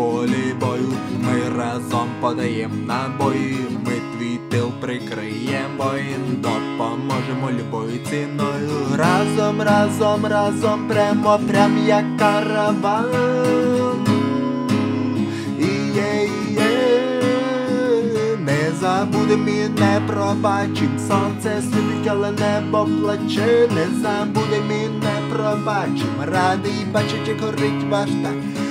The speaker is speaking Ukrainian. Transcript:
полі бою. Ми разом подаєм набої, ми твій тил прикриєм, воїн, допоможемо любою ціною. Разом, разом, разом, прямо, прям як караван. Іє, іє, не забудем і не пробачим. Сонце світить, але небо плаче, не забудем і не пробачим. Радий бачить, як горить ваш так.